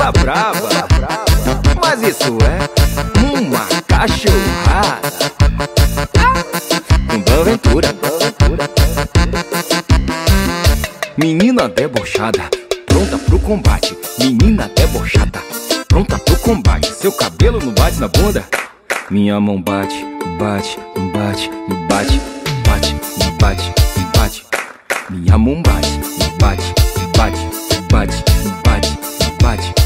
toda brava. Mas isso é uma cachorrada. Com Boa Ventura. Menina debochada, pronta pro combate. Menina debochada, pronta pro combate. Seu cabelo não bate na bunda. Minha mão bate, bate, bate, bate, bate, bate, bate. Minha mão bate, bate, bate, bate, bate, bate,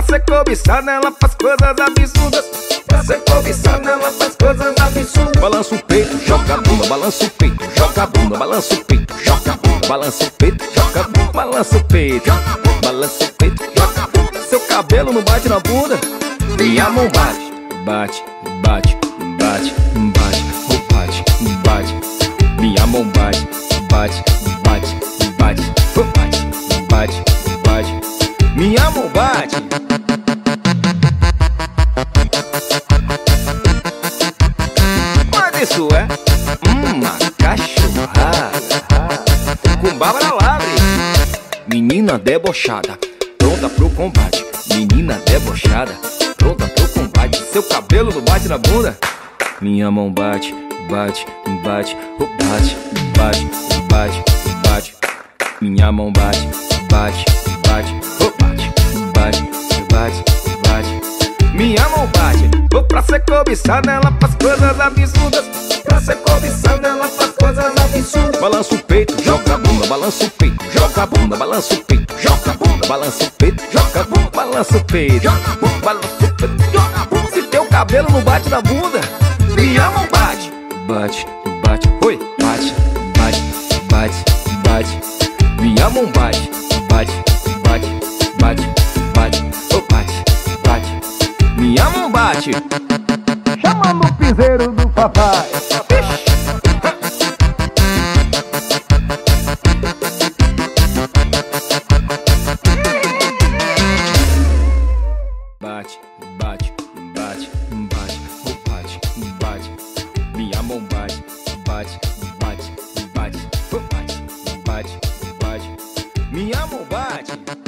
pra ser cobiçada, ela faz coisas absurdas. Pra ser cobiçada, ela faz coisas absurdas. Balança o peito, joga a bunda, balança o peito, joga a bunda, balança o peito, joga a bunda, balança o peito, joga a bunda, balança o peito, balança o peito, joga a bunda. Seu cabelo não bate na bunda. Minha mão bate, bate, bate, bate, bate, oh, bate, bate. Minha mão bate, bate, bate, bate, oh, bate, bate, bate. Minha mão bate. Isso é uma cachorrada com Bárbara Lavre. Menina debochada, pronta pro combate. Menina debochada, pronta pro combate. Seu cabelo não bate na bunda. Minha mão bate, bate, bate, oh, bate, bate, bate, bate. Minha mão bate, bate, bate, oh, bate, bate, bate, bate. Minha mão bate, vou pra ser cobiçada, ela faz coisas absurdas. Pra ser cobiçada, ela faz coisas absurdas. Balança o peito, joga a bunda, balança o peito, joga a bunda, balança o peito, joga a bunda, balança o peito, joga a bunda, balança o peito, joga a bunda, balança o peito, joga a bunda. Se teu cabelo não bate na bunda, minha mão bate, bate, bate, oi, bate, bate, bate, bate. Minha mão bate, bate, bate, bate, bate, oh, bate, bate. Minha mão bate. Chamando o piseiro do papai. bate, bate, bate, bate, bate, bate, minha mão bate, bate, bate, bate, bate, bate, bate, minha mão bate.